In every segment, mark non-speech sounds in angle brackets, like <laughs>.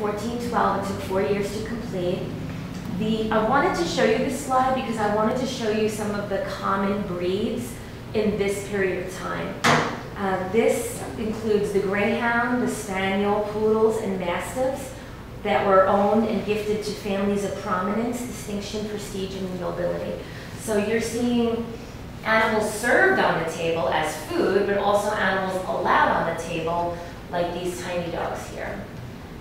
1412, it took four years to complete. The, I wanted to show you this slide because I wanted to show you some of the common breeds in this period of time. Uh, this includes the Greyhound, the Spaniel, Poodles, and Mastiffs that were owned and gifted to families of prominence, distinction, prestige, and nobility. So you're seeing animals served on the table as food, but also animals allowed on the table, like these tiny dogs here.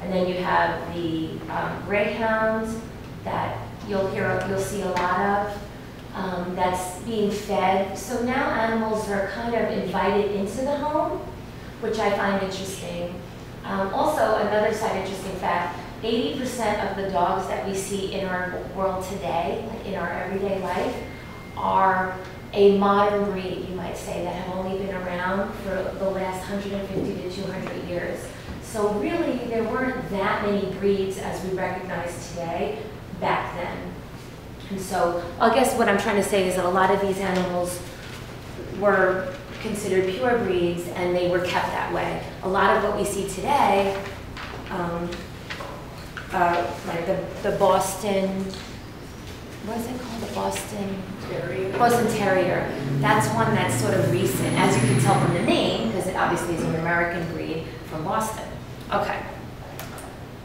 And then you have the um, greyhounds that you'll hear, you'll see a lot of, um, that's being fed. So now animals are kind of invited into the home, which I find interesting. Um, also, another side interesting fact, 80% of the dogs that we see in our world today, like in our everyday life, are a modern breed, you might say, that have only been around for the last 150 to 200 years. So really, there weren't that many breeds as we recognize today back then. And so I guess what I'm trying to say is that a lot of these animals were considered pure breeds and they were kept that way. A lot of what we see today, um, uh, like the, the Boston, what is it called, the Boston? Terrier. Boston Terrier. That's one that's sort of recent, as you can tell from the name, because it obviously is an American breed from Boston. Okay.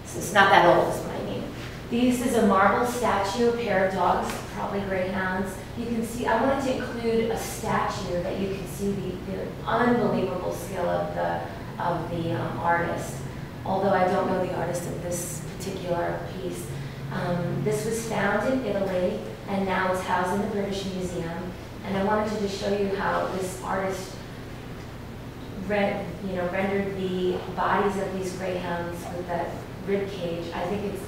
So it's not that old, is I mean. This is a marble statue, a pair of dogs, probably greyhounds. You can see, I wanted to include a statue that you can see the, the unbelievable skill of the, of the um, artist. Although I don't know the artist of this particular piece. Um, this was found in Italy and now it's housed in the British Museum. And I wanted to just show you how this artist read, you know, rendered the bodies of these greyhounds with that rib cage. I think it's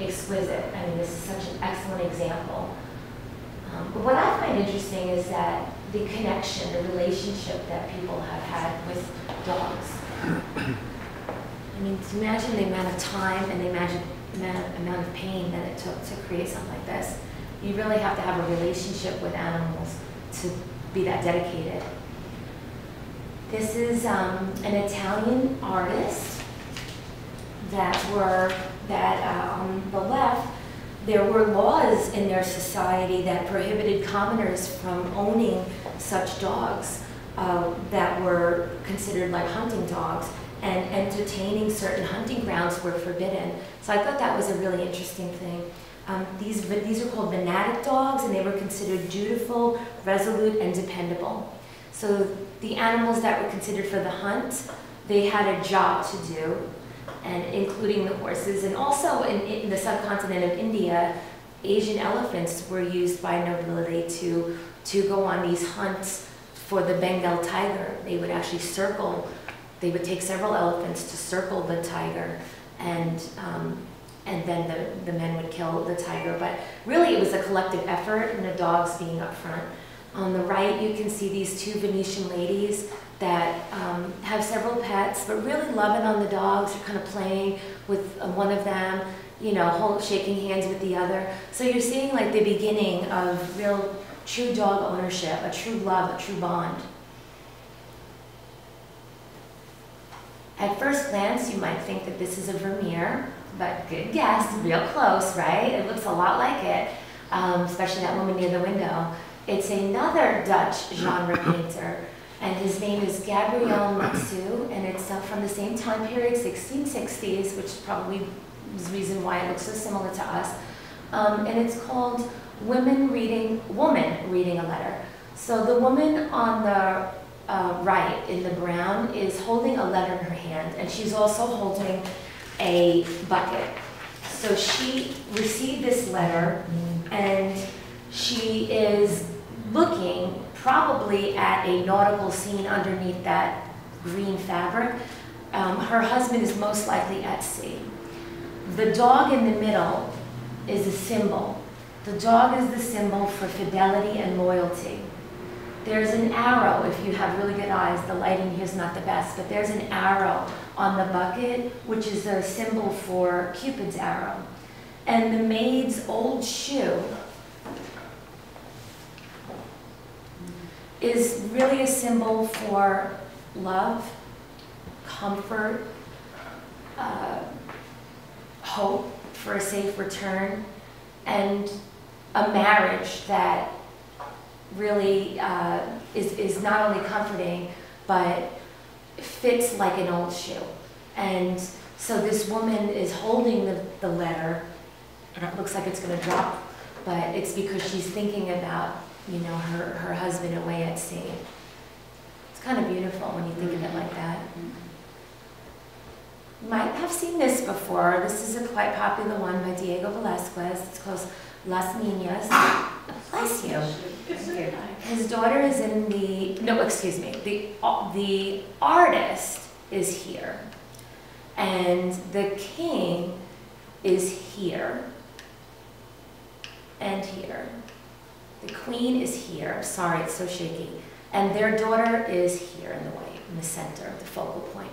exquisite. I mean, this is such an excellent example. Um, but what I find interesting is that the connection, the relationship that people have had with dogs. <coughs> I mean, imagine the amount of time and the imagine, amount, amount of pain that it took to create something like this. You really have to have a relationship with animals to be that dedicated. This is um, an Italian artist that were, that uh, on the left, there were laws in their society that prohibited commoners from owning such dogs uh, that were considered like hunting dogs and entertaining certain hunting grounds were forbidden. So I thought that was a really interesting thing. Um, these, these are called venatic dogs and they were considered dutiful, resolute, and dependable. So the animals that were considered for the hunt, they had a job to do, and including the horses. And also in, in the subcontinent of India, Asian elephants were used by nobility to, to go on these hunts for the Bengal tiger. They would actually circle, they would take several elephants to circle the tiger and um, and then the, the men would kill the tiger. But really it was a collective effort and the dogs being up front. On the right, you can see these two Venetian ladies that um, have several pets, but really loving on the dogs. They're kind of playing with uh, one of them, you know, hold, shaking hands with the other. So you're seeing like the beginning of real true dog ownership, a true love, a true bond. At first glance, you might think that this is a Vermeer, but good guess, real close, right? It looks a lot like it, um, especially that woman near the window. It's another Dutch genre painter, and his name is Gabriel Metsu, and it's from the same time period, 1660s, which probably is the reason why it looks so similar to us. Um, and it's called Women Reading, Woman Reading a Letter. So the woman on the uh, right in the brown is holding a letter in her hand, and she's also holding a bucket. So she received this letter, and she is looking probably at a nautical scene underneath that green fabric. Um, her husband is most likely at sea. The dog in the middle is a symbol. The dog is the symbol for fidelity and loyalty. There's an arrow, if you have really good eyes, the lighting here is not the best, but there's an arrow on the bucket, which is a symbol for Cupid's arrow. And the maid's old shoe is really a symbol for love, comfort, uh, hope for a safe return and a marriage that really uh, is, is not only comforting, but fits like an old shoe. And so this woman is holding the, the letter, and it looks like it's going to drop, but it's because she's thinking about, you know, her, her husband away at sea. It's kind of beautiful when you think of it like that. You might have seen this before. This is a quite popular one by Diego Velázquez. It's called Las Meninas. Bless you. His daughter is in the, no, excuse me, the, the artist is here. And the king is here and here. The queen is here. Sorry, it's so shaky. And their daughter is here in the way, in the center, of the focal point.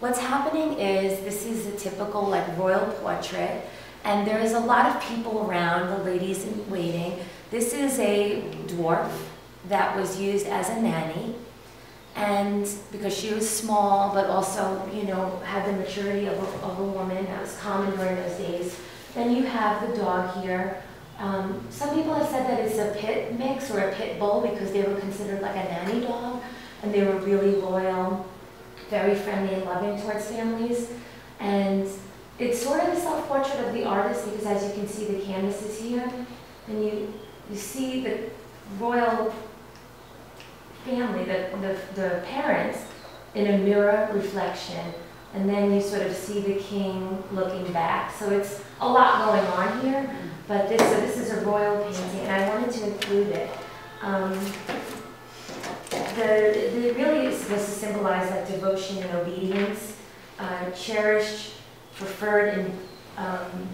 What's happening is this is a typical like royal portrait and there is a lot of people around, the ladies in waiting. This is a dwarf that was used as a nanny and because she was small but also you know had the maturity of a, of a woman that was common during those days then you have the dog here um, some people have said that it's a pit mix or a pit bull because they were considered like a nanny dog and they were really loyal very friendly and loving towards families. And it's sort of a self-portrait of the artist because as you can see the canvas is here and you, you see the royal family, the, the, the parents in a mirror reflection and then you sort of see the king looking back. So it's a lot going on here, but this, so this is a royal painting and I wanted to include it. Um, the, the really is supposed to symbolize like devotion and obedience, uh, cherished, preferred, and, um,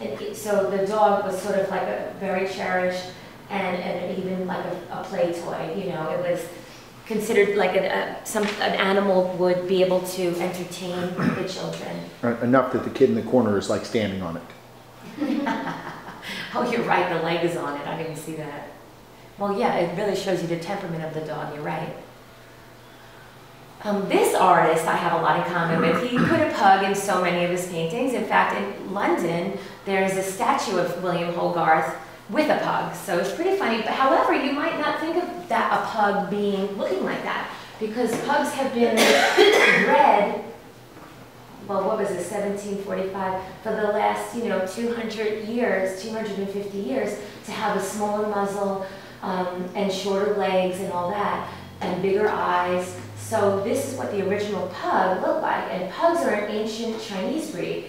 and so the dog was sort of like a very cherished and, and even like a, a play toy. You know, it was considered like a, a, some an animal would be able to entertain the children. Right, enough that the kid in the corner is like standing on it. <laughs> oh, you're right. The leg is on it. I didn't see that. Well, yeah, it really shows you the temperament of the dog, you're right. Um, this artist I have a lot in common with. He put a pug in so many of his paintings. In fact, in London, there's a statue of William Hogarth with a pug. So it's pretty funny. But however, you might not think of that a pug being looking like that because pugs have been <coughs> bred well, what was it, 1745, for the last, you know, 200 years, 250 years, to have a smaller muzzle, um, and shorter legs and all that, and bigger eyes. So this is what the original pug looked like, and pugs are an ancient Chinese breed.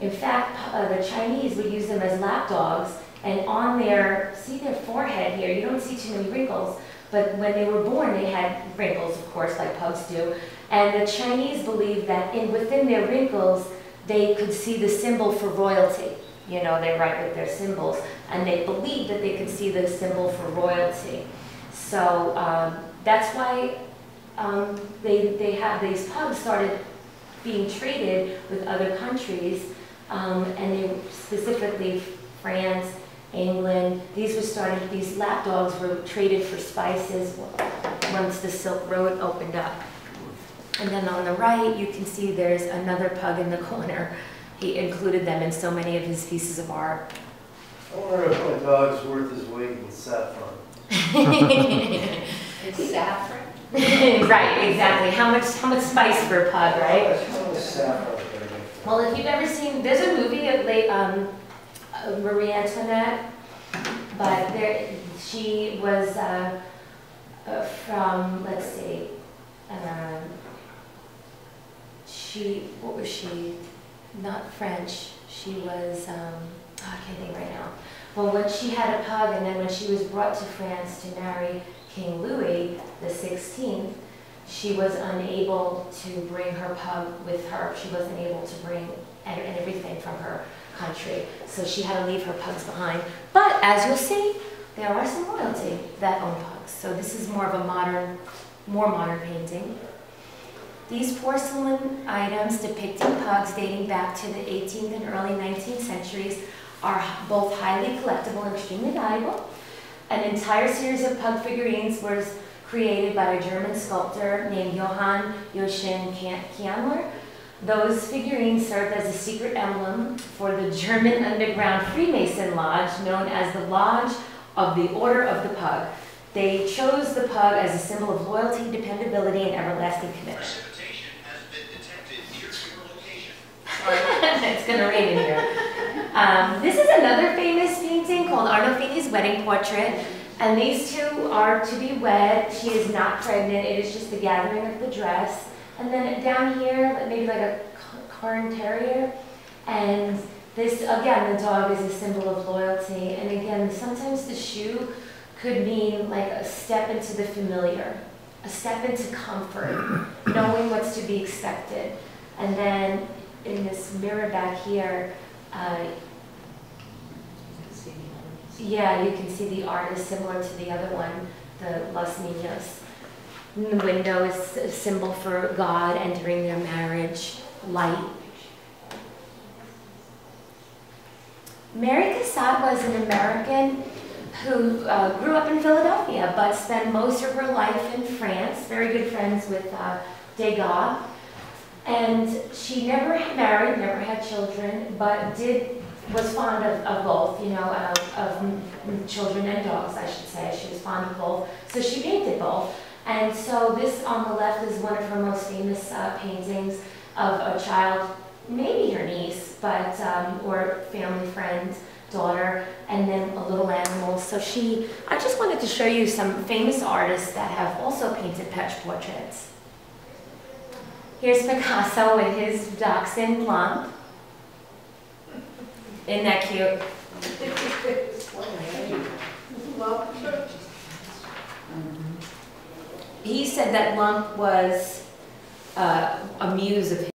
In fact, uh, the Chinese would use them as lap dogs, and on their, see their forehead here, you don't see too many wrinkles, but when they were born, they had wrinkles, of course, like pugs do. And the Chinese believed that in within their wrinkles, they could see the symbol for royalty. You know, they write with their symbols and they believed that they could see the symbol for royalty. So um, that's why um, they, they have these pugs started being traded with other countries, um, and they specifically France, England. These were started. These lap dogs were traded for spices once the Silk Road opened up. And then on the right, you can see there's another pug in the <laughs> corner. He included them in so many of his pieces of art. I wonder if my dog's worth his weight in saffron. It's saffron. <laughs> right, exactly. How much how much spice for a pug, right? How much saffron can I get? Well, if you've ever seen, there's a movie of late, um, Marie Antoinette, but there she was uh, uh, from let's see, um, she what was she? Not French. She was. Um, oh, I can't think right now. Well, when she had a pug, and then when she was brought to France to marry King Louis the 16th, she was unable to bring her pug with her. She wasn't able to bring and everything from her country, so she had to leave her pugs behind. But as you'll see, there are some royalty that own pugs. So this is more of a modern, more modern painting. These porcelain items depicting pugs dating back to the 18th and early 19th centuries are both highly collectible and extremely valuable. An entire series of pug figurines was created by a German sculptor named Johann Joachim Kändler. Those figurines served as a secret emblem for the German underground Freemason lodge known as the Lodge of the Order of the Pug. They chose the pug as a symbol of loyalty, dependability, and everlasting commitment. Precipitation has been detected near your location. <laughs> it's gonna rain in here. Um, this is another famous painting called Arnolfini's wedding portrait. And these two are to be wed. She is not pregnant. It is just the gathering of the dress. And then down here, maybe like a Cairn Terrier. And this, again, the dog is a symbol of loyalty. And again, sometimes the shoe could mean like a step into the familiar, a step into comfort, <coughs> knowing what's to be expected. And then in this mirror back here, uh, yeah, you can see the art is similar to the other one, the Las Meninas. The window is a symbol for God entering their marriage, light. Mary Cassatt was an American who uh, grew up in Philadelphia but spent most of her life in France, very good friends with uh, Degas. And she never married, never had children, but did was fond of, of both, you know, of, of children and dogs, I should say. She was fond of both, so she painted both. And so this on the left is one of her most famous uh, paintings of a child, maybe her niece, but um, or family friend, daughter, and then a little animal. So she, I just wanted to show you some famous artists that have also painted pet portraits. Here's Picasso with his dachshund Lump. Isn't that cute? <laughs> He said that Lump was uh, a muse of